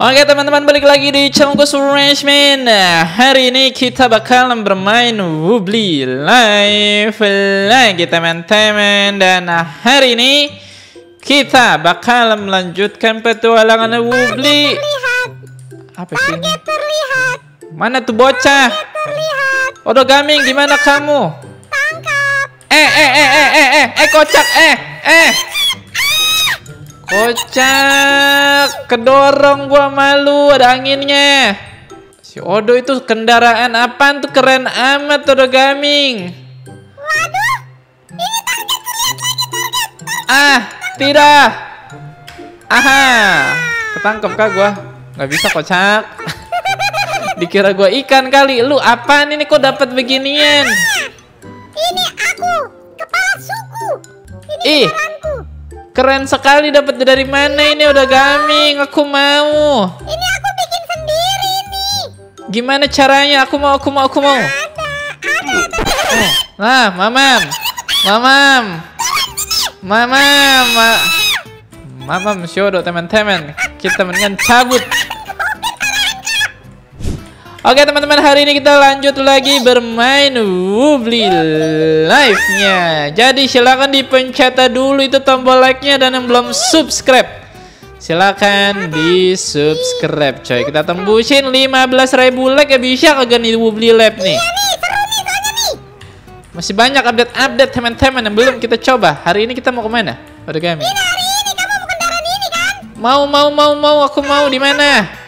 Oke teman-teman balik lagi di channel gue Surashman Nah hari ini kita bakalan bermain Woobly Live lagi teman-teman. Dan hari ini kita bakalan melanjutkan petualangan terlihat Apa sih? target terlihat. Mana tuh bocah? terlihat. Odo Gaming gimana kamu? tangkap. Eh eh eh eh eh eh eh kocak eh eh Kocak kedorong gua malu ada anginnya. Si Odo itu kendaraan apaan tuh keren amat Odo Gaming. waduh ini target lagi target Ah, tidak. Aha. Ketangkep kah gua? Nggak bisa kocak. Dikira gua ikan kali. Lu apaan ini kok dapat beginian? ini aku kepala suku ini Ih. jalanku Keren sekali dapat dari mana ini udah gaming. Aku mau. ini aku bikin sendiri nih Gimana caranya? Aku mau, aku mau, aku mau. ada ada ada Nah, mamam. Mamam. Mamam. Ma mamam syodo teman-teman. Kita mendingan cabut. Oke teman-teman hari ini kita lanjut lagi bermain Woobly Live-nya Jadi silakan dipencet dulu itu tombol like-nya dan yang belum subscribe Silakan di subscribe coy Kita tembusin 15.000 like ya bisa kagak nih Woobly Live nih nih seru nih soalnya nih masih banyak update-update teman-teman yang belum kita coba. Hari ini kita mau ke mana? Ini hari ini kamu mau kendaraan ini kan Mau, mau, mau, mau. Aku mau di mana?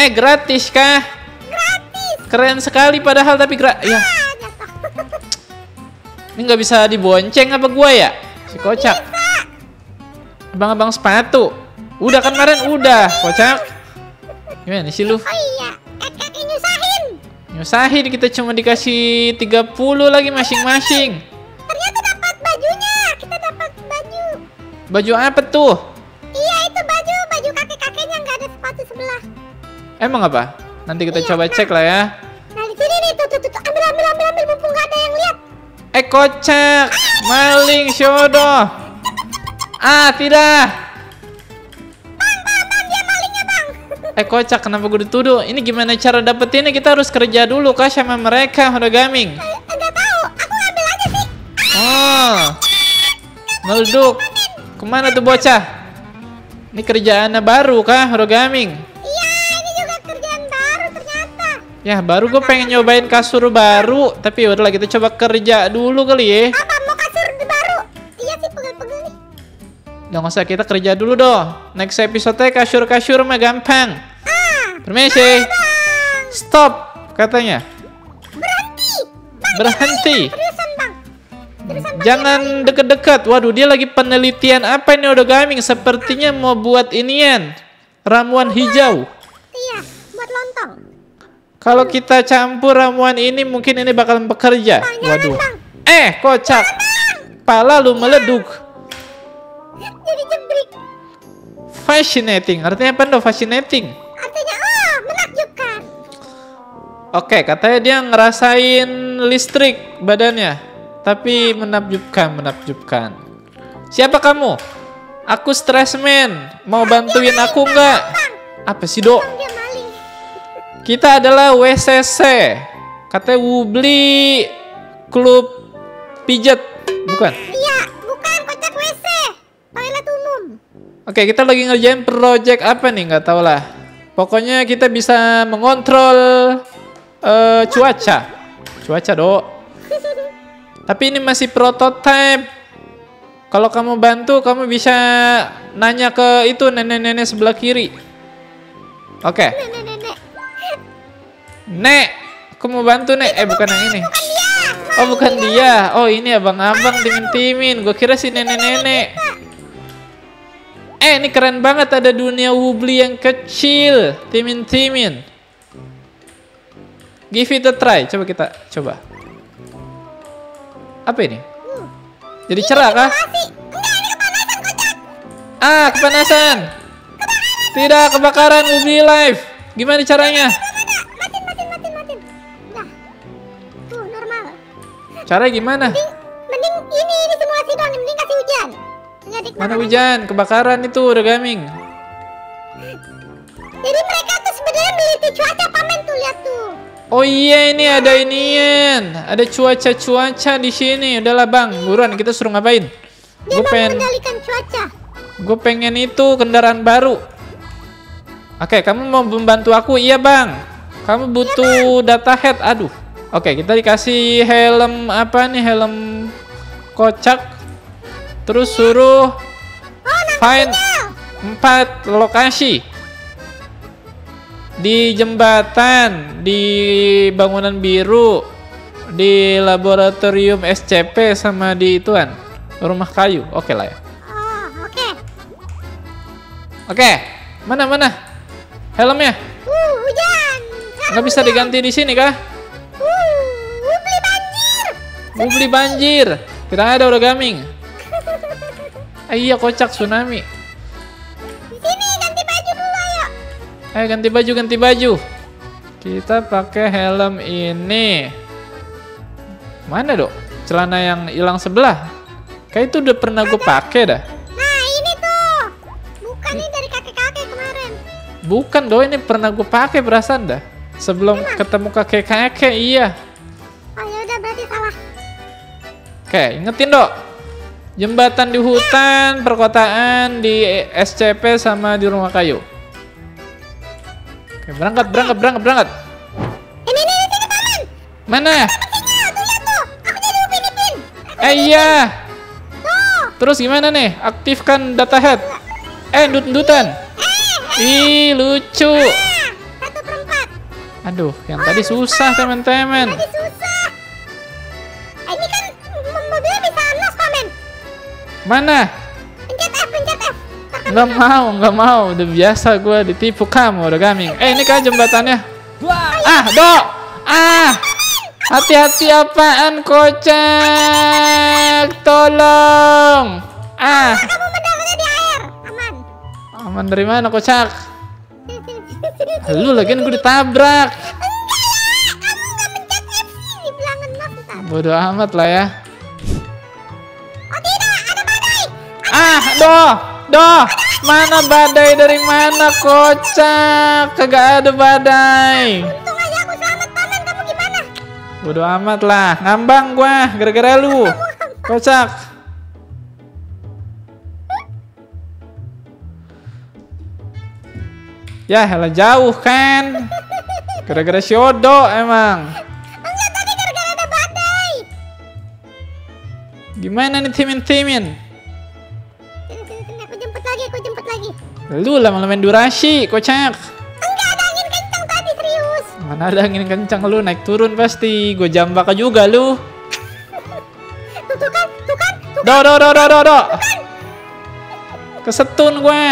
Eh, gratis kah? gratis Keren sekali padahal tapi gra... Ya, ah jatuh ini nggak bisa dibonceng apa gua ya? Si kocak. Abang-abang sepatu. Udah kan kemarin udah, kocak. Gimana sih lu? oh iya kakek nyusahin Nyusahin kita cuma dikasih 30 lagi masing-masing. Ternyata dapat bajunya. Kita dapat baju. Baju apa tuh? Iya itu baju, baju kakek-kakeknya nggak ada sepatu sebelah. Emang apa? Nanti kita Iya, coba nah. cek lah ya. Nah di sini nih tuh tuh tuh, tuh. ambil ambil ambil ambil mumpung nggak ada yang lihat. Eh kocak, maling syodo. Ah tidak. Bang dia malingnya bang. Eh kocak, kenapa gue dituduh? Ini gimana cara dapetinnya? Kita harus kerja dulu kah sama mereka, udah gaming. Eh, Nggak tahu, aku ambil aja sih. Oh, meleduk. Ke mana tuh bocah? Ini kerjaannya baru kah, udah gaming? Ya baru gue pengen nyobain kasur baru, tapi udahlah kita coba kerja dulu kali ya. Apa mau kasur baru? Iya sih pegel-pegel nih. Udah nggak usah kita kerja dulu doh. Next episode kasur-kasur mah gampang. Ah Permisi. Stop katanya. berhenti. Bang Berhenti. terusan bang. Terusan bang. Jangan deket-deket. Waduh, dia lagi penelitian apa ini udah gaming? Sepertinya mau buat inian. Ramuan hijau. Iya buat lontong. Kalau kita campur ramuan ini mungkin ini bakalan bekerja. Bang, Waduh. Bang. Eh, kocak. Pala lu meleduk. Jadi jebrik. Fascinating. Artinya apa dong fascinating? Artinya ah menakjubkan. Oke, katanya dia ngerasain listrik badannya. Tapi menakjubkan, menakjubkan. Siapa kamu? Aku Stressman. Mau bantuin aku nggak? Apa sih, Dok? Kita adalah WCC. Katanya Wubli Klub Pijat. Bukan. Iya, bukan kocak WC. Toilet umum. Oke, kita lagi ngerjain project apa nih? Nggak tahu lah. Pokoknya kita bisa mengontrol eh, cuaca. Cuaca, Dok. Tapi ini masih prototype. Kalau kamu bantu, kamu bisa nanya ke itu nenek-nenek sebelah kiri. Oke. Nenek-nenek. Nek, aku mau bantu, Nek. Eh, bukan yang ini. Bukan dia. Oh, bukan dia. Oh, ini abang-abang timin-timin. Gue kira si nenek-nenek. Eh, ini keren banget ada dunia Woobly yang kecil. Timin-timin. Give it a try. Coba kita coba. Apa ini? Jadi cerah kah? Masih. Enggak, ini kepanasan kocak. Ah, kepanasan. Tidak, kebakaran Woobly Live. Gimana caranya? Normal. Cara gimana? Mending, mending ini, ini simulasi doang. Mending kasih hujan. Mana hujan? Kebakaran itu udah gaming. Jadi mereka tuh sebenarnya meliti cuaca pamen tuh lihat tuh. Oh iya ini ada inian, ada cuaca-cuaca di sini. Udahlah bang, buruan kita suruh ngapain? Dia Gue mau pengen, mengendalikan cuaca. gue pengen itu kendaraan baru. Oke, kamu mau membantu aku? Iya bang. Kamu butuh data head. Aduh. Oke, kita dikasih helm apa nih? Helm kocak. Terus suruh Oh, find empat lokasi di jembatan, di bangunan biru, di laboratorium SCP sama di ituan rumah kayu. Oke lah ya. Oh, oke. Oke, mana mana helmnya? Uh, hujan. Nggak bisa diganti di sini kah? Uh, beli banjir. Tidak ada udah gaming. Ah, iya kocak tsunami. Sini ganti baju dulu ayo. Ayo ganti baju ganti baju. Kita pakai helm ini. Mana dok? Celana yang hilang sebelah. Kayak itu udah pernah gue pakai dah. Nah, ini tuh. Bukan nih dari kakek-kakek kemarin. Bukan dok, ini pernah gue pakai perasaan dah. Sebelum ketemu kakek kakek iya. Oke, ingetin dok. Jembatan di hutan, perkotaan, di SCP sama di rumah kayu. Oke, berangkat, berangkat, berangkat, berangkat. Ini ini ini paman. Mana? Eh iya. Terus gimana nih? Aktifkan data head. Eh, ndut-ndutan. Ih, lucu. Nah, satu perempat. Aduh, yang tadi susah teman-teman. Tadi susah. Mana? Pencet F, pencet F. Nggak mau, nggak mau. Udah biasa gue ditipu kamu, udah gaming. Eh, ini kan jembatannya. Ah, dok. Ah. Hati-hati apaan, kocak. Tolong. Ah. Kamu di air. Aman. Aman dari mana, kocak? Lu lagian gue ditabrak. Enggak. Bodoh amat lah ya. Oh tidak, doh, doh. Mana badai dari mana, kocak? Kagak ada badai. Untung aja aku selamat paman. Kamu gimana? Bodoh amat lah, ngambang gua gara-gara lu. Kocak. Ya, elah jauh kan. Gara-gara Shodo emang. Enggak tadi gara-gara ada badai. Gimana nih timin-timin? Lu lama main durasi, kocak. Enggak ada angin kencang tadi serius. Mana ada angin kencang lu naik turun pasti. Gue jambaka juga lu. Tuh, tuh kan, tuh kan, tuh Do do do do do do. Kesetun gue.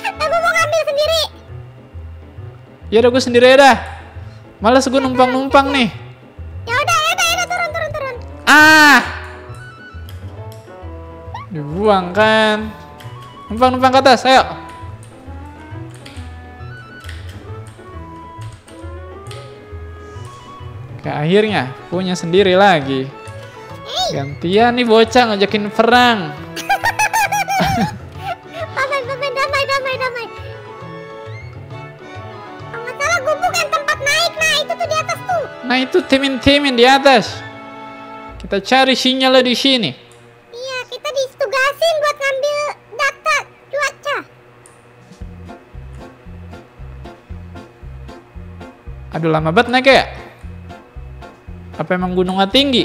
Aku mau ngambil sendiri. Ya udah gue sendiri aja dah. Males gue numpang-numpang nih. Ya udah, ya udah, ya udah turun, turun, turun. Ah. Dibuang kan. Numpang-numpang ke atas, ayo. Oke, akhirnya punya sendiri lagi. Gantian nih bocah ngajakin perang. Paman, paman, damai, damai, damai. Kalau nggak salah gubuk yang tempat naik, nah itu tuh di atas tuh. Nah itu timin-timin di atas. Kita cari sinyalnya di sini. Aduh lama banget naik ya. Apa emang gunungnya tinggi?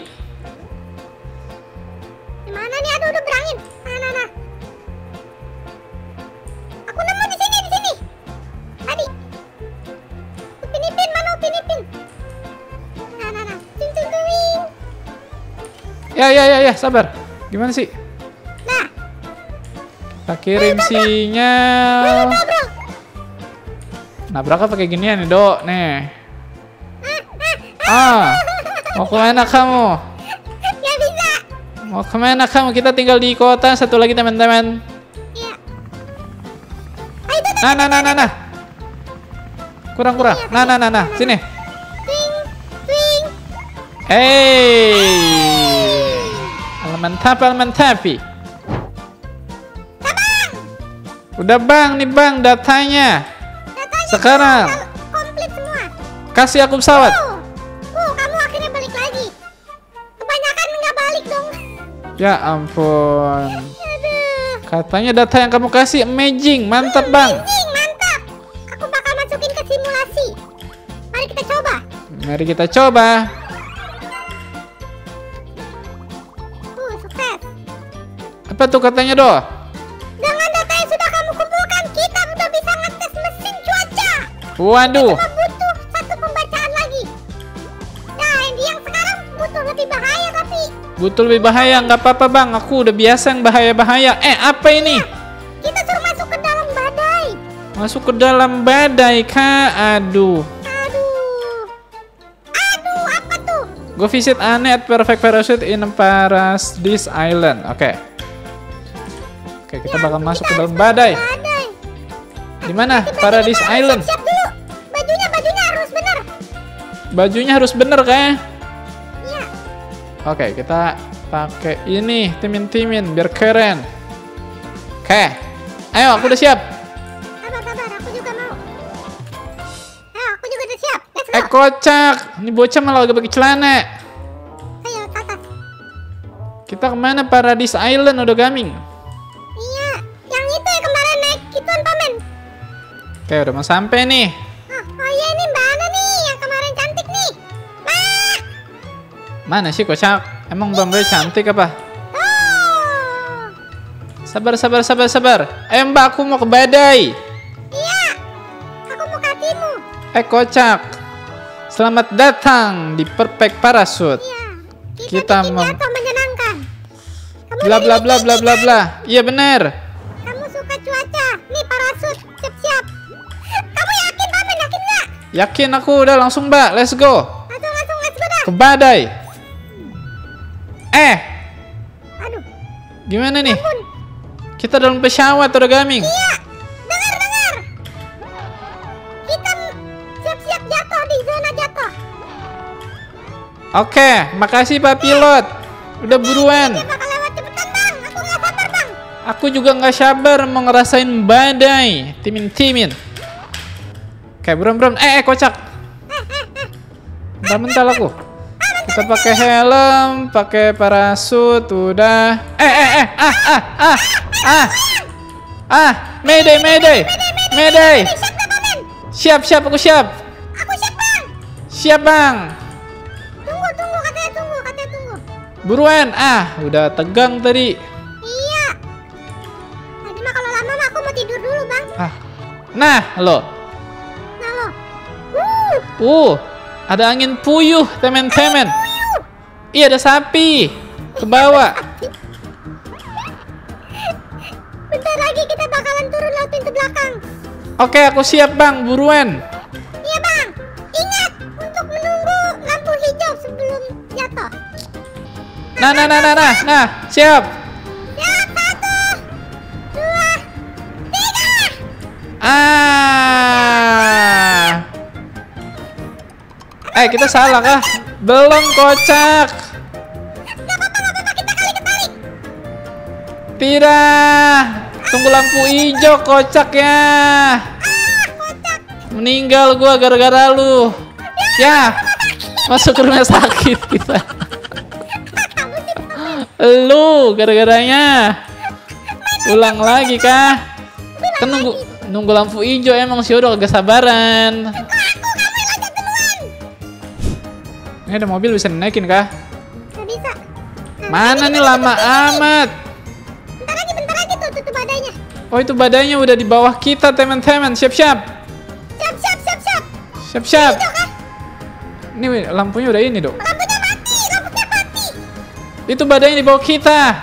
Mana nih? Aduh, udah berangin. Nah, nah, nah. Aku nemu di sini, di sini. Tadi. Upin Ipin, mana Upin Ipin? Nah, nah, nah. Ting, ting, ting. Ya ya ya ya sabar. Gimana sih? Nah, Kita kirim sinyal. bro. Nabraknya pakai ginian nih dok. Nih. Ah, mau ke mana kamu? Gak bisa. Mau ke mana kamu? Kita tinggal di kota satu lagi teman-teman. Iya. Ah. Nah nah nah nah nah. Kurang kurang. Nah nah nah nah. Sini. Swing, swing. Hey. Elemen tapi. Udah bang, nih bang datanya. Datanya Sekarang. komplit semua. Kasih aku pesawat. Oh, Ya ampun. Katanya data yang kamu kasih amazing, mantap bang. Anjing, mantap. Aku bakal masukin ke simulasi. Mari kita coba. Mari kita coba. Uh, sukses. Apa tuh katanya do? Dengan data yang sudah kamu kumpulkan, kita udah bisa ngetes mesin cuaca. Waduh. Butuh lebih bahaya, nggak apa-apa bang. Aku udah biasa yang bahaya-bahaya. Eh, apa ini? kita suruh masuk ke dalam badai. Masuk ke dalam badai, kak. Aduh. Aduh. Aduh, apa tuh? Go visit Anne at Perfect Parachute in Paradise Island. Oke. Oke, kita bakal masuk ke dalam badai. Badai. Di mana? Paradise Island. Siap dulu. Bajunya, bajunya harus benar. Bajunya harus bener, kak. Oke, kita pakai ini timin-timin biar keren. Oke. Ayo, aku udah siap. Sabar, sabar. Aku juga mau. Ayo, aku juga udah siap. Let's go. Eh, kocak. Ini bocah malah gak pakai celana. Ayo, ke atas. Kita ke mana? Paradise Island udah gaming. Iya. Yang itu yang kemarin naik gituan pamen. Oke, udah mau sampai nih. Mana sih kocak? Emang Bambai cantik apa? Sabar, sabar, sabar, sabar. Ayo mbak, aku mau ke badai. Iya. Aku mau katimu. Eh kocak. Selamat datang di Perfect Parachute. Iya. Kita, Kita mem- menyenangkan. Kamu Bla bla bla bla bla bla. Iya bener. Kamu suka cuaca. Nih parasut. Siap-siap. Kamu yakin pamen? Yakin nggak? Yakin aku udah langsung mbak. Let's go. Langsung langsung let's go dah. Ke badai. Eh, Aduh. gimana nih? Ampun. Kita dalam pesawat udah gaming. Iya. Dengar dengar. Kita siap-siap jatuh di zona jatuh. Oke, makasih Pak Pilot. Udah buruan. Cepetan bang. Aku sabar juga nggak sabar mau ngerasain badai. Timin-timin. Oke, buruan-buruan. Eh, eh, kocak. Bentar-bentar aku. Kita pakai helm, pakai parasut, udah. Eh, eh, eh, ah, ah, ah, ah, ah, mayday, mayday, mayday. Siap siap, aku siap. Aku siap bang. Siap, bang. Tunggu tunggu katanya tunggu katanya tunggu. Buruan. Ah, udah tegang tadi. Iya. Tadi mah kalau lama mah aku mau tidur dulu bang. Ah. Nah, lo. Nah lo. Uh. Uh, ada angin puyuh, temen-temen. Iya, ada sapi. Ke bawah. Bentar lagi kita bakalan turun lewat pintu belakang. Oke, aku siap, Bang. Buruan. Iya bang. Ingat untuk menunggu lampu hijau sebelum jatuh. Nah, nah, nah, nah, nah, nah. Siap. Ya satu, dua, tiga. Ah. Eh, kita salah kah? Belum kocak. Tidak. Tunggu lampu hijau kocak ya. Meninggal gua gara-gara lu. Ya. Masuk ke rumah sakit kita. Lu gara-garanya. Ulang lagi kah? Kan nunggu nunggu lampu hijau emang sih udah kagak sabaran. Ini ada mobil bisa dinaikin kah? Gak bisa. Mana nih lama amat? Bentar lagi, bentar lagi tuh tutup badainya. Oh itu badannya udah di bawah kita teman-teman. Siap-siap. Siap, siap, siap, siap. Siap-siap. Hijau kan? Ini lampunya udah ini dok. Lampunya mati, lampunya mati. Itu badannya di bawah kita.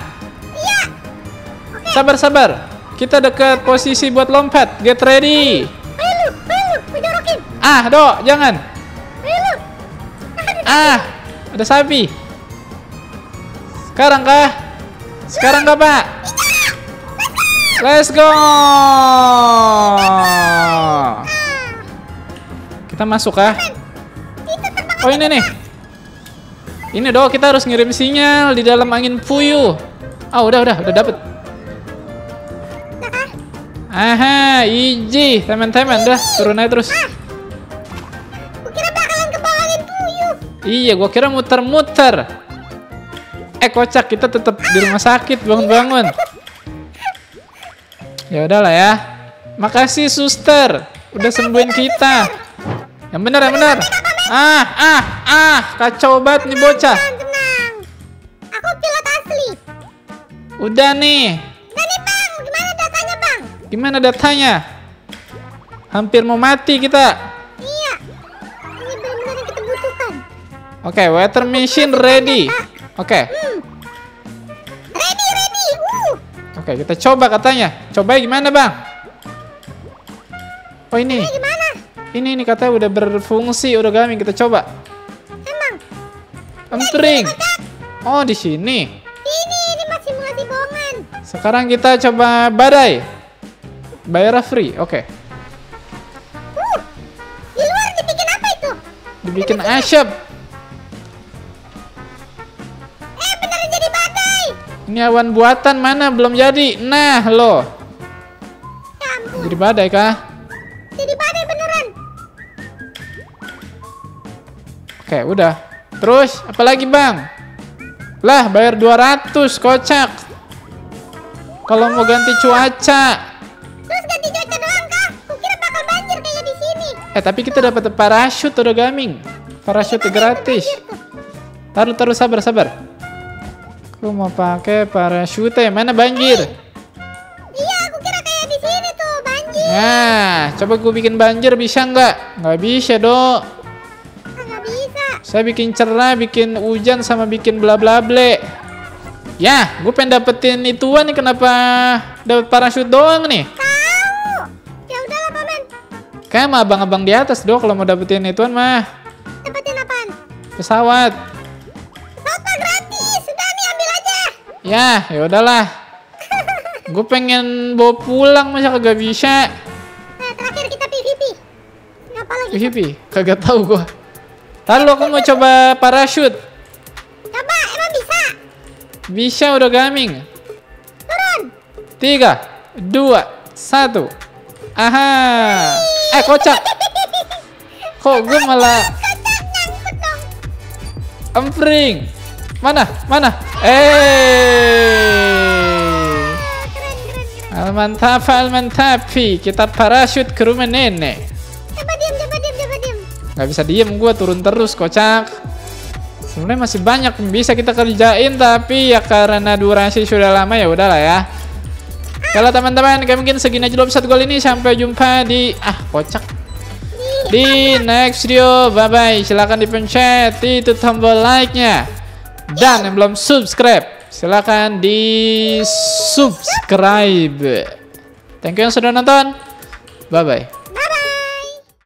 Iya. Sabar-sabar. Kita dekat posisi buat lompat. Get ready. Ayo ayo. Ah, dok, jangan. Ayo lu. Ah, ada sapi. Sekarang kah? Sekarang kah, Pak? Let's go. Kita masuk kah? Oh ini nih. Ini dong kita harus ngirim sinyal di dalam angin puyuh. Ah udah udah udah dapet. Aha, easy. Teman-teman dah, turun aja terus. Iya, gua kira muter-muter. Eh, kocak kita tetap di rumah sakit bangun-bangun. Ya udahlah ya. Makasih suster, udah sembuhin kita. Yang benar, yang benar. Ah, ah, ah, kacau banget nih bocah. Tenang, tenang. Aku pilot asli. Udah nih, nih bang, gimana datanya bang? gimana datanya? Hampir mau mati kita. Oke, water machine ready. Oke, Hmm. Ready, ready. Oke kita coba katanya. Coba gimana bang? Oh ini, Ini gimana? ini ini katanya udah berfungsi origami. Kita coba. Emang. Empring. Oh di sini. Ini, ini masih simulasi bohongan. Sekarang kita coba badai. Bayar free. Oke. Uh. Di luar dibikin apa itu? Dibikin asap. Ini awan buatan mana belum jadi. Nah, lo. Ya ampun. Jadi badai kah? Jadi badai beneran. Oke, udah. Terus apa lagi, Bang? Lah, bayar 200 kocak. Kalau mau ganti cuaca. Terus ganti cuaca doang kah? Kukira bakal banjir kayak di sini. Eh, tapi kita dapat parachute udah gaming. Parachute gratis. Taruh, taruh, sabar, sabar. Aku mau pakai parachute. Mana banjir? Iya, aku kira kayak di sini tuh banjir. Nah, coba gue bikin banjir bisa nggak? Nggak bisa, dok. Ah, nggak bisa. Saya bikin cerah, bikin hujan, sama bikin bla bla ble. Ya, gue pengen dapetin ituan nih. Kenapa dapet parachute doang nih? Tahu. Ya udahlah paman. Kayak mah abang-abang di atas dok kalau mau dapetin ituan mah Dapetin apaan? Pesawat Ya, ya udahlah. Gue pengen bawa pulang masa kagak bisa. Nah, terakhir kita PVP. Ngapa lagi? PVP, kagak tahu gue. Lalu aku mau coba parachute. Coba, emang bisa? Bisa udah gaming. Turun. Tiga, dua, satu. Aha. Eh kocak. Kok gue malah Kocak nyangkut dong. empring. Mana? Mana? Eh. Keren, keren. Almantap, almantapi. Kita parachute ke rumah nenek. Coba diam, coba diam, coba diam. Gak bisa diem gue turun terus kocak. Sebenarnya masih banyak yang bisa kita kerjain tapi ya karena durasi sudah lama ya udahlah ya. Kalau teman-teman kami mungkin segini aja dulu episode kali ini sampai jumpa di ah kocak di next video bye bye silahkan dipencet itu tombol like nya dan yang belum subscribe silahkan di subscribe thank you yang sudah nonton. Bye bye